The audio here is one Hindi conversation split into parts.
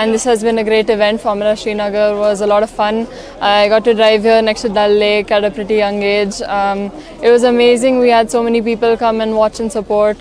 and this has been a great event. Formula Srinagar was a lot of fun. I got to drive here next to Dal Lake at a pretty young age. Um, it was amazing. We had so many people come and watch and support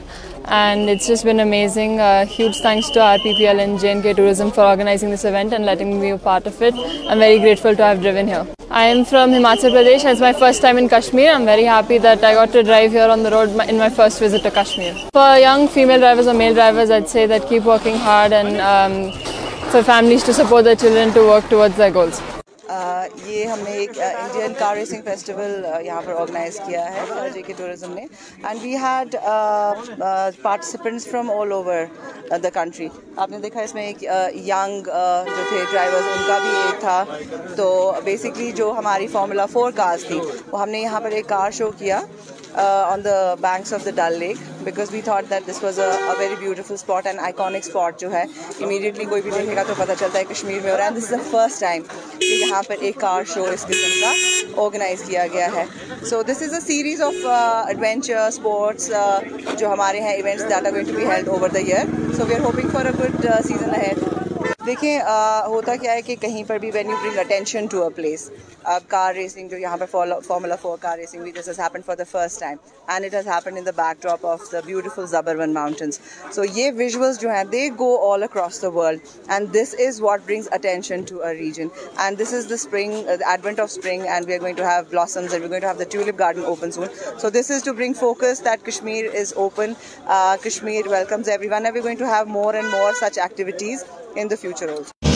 and it's just been amazing. Uh, huge thanks to RPPL and JNK Tourism for organizing this event and letting me be a part of it. I'm very grateful to have driven here. I am from Himachal Pradesh. It's my first time in Kashmir. I'm very happy that I got to drive here on the road in my first visit to Kashmir. For young female drivers or male drivers, I'd say that keep working hard and um, for families to support their children to work towards their goals. ये हमने एक इंडियन कार रेसिंग फेस्टिवल यहाँ पर ऑर्गेनाइज किया है जे के टूरिज़्म ने. And we had participants from all over the country आपने देखा इसमें एक यंग जो थे ड्राइवर्स उनका भी एक था. तो बेसिकली जो हमारी फार्मूला फोर कार्स थी, वो हमने यहाँ पर एक कार शो किया. On the banks of the Dal lake because we thought that this was a very beautiful spot and iconic spot जो है। इमीडिएटली कोई भी देखेगा तो पता चलता है कश्मीर में हो रहा है। This is the first time कि यहाँ पर एक कार शो इस किस्म का ऑर्गेनाइज किया गया है। So this is a series of adventure sports जो हमारे हैं। Events that are going to be held over the year so we are hoping for a good season ahead देखिए होता क्या है कि कहीं पर भी when you bring attention to a place car racing जो यहाँ पर फॉर्मूला फोर कार रेसिंग भी this has happen for the first time and it has happen in the backdrop of the beautiful Zabarwan mountains so ये विजुअल्स जो हैं they go all across the world and this is what brings attention to a region and this is the spring advent of spring and we are going to have blossoms and we going to have the tulip garden open soon so this is to bring focus that Kashmir is open Kashmir welcomes everyone and we going to have more and more such activities in the future also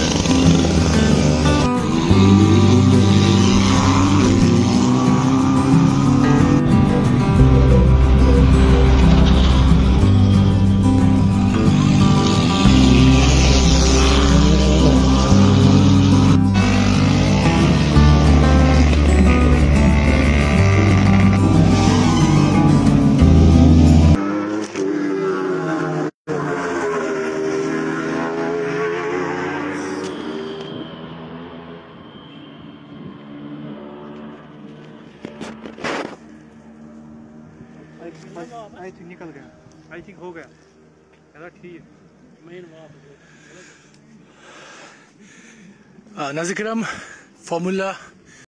I think निकल गया। आई थिंक हो गया। चलो ठीक नाजिक्रम फार्मूला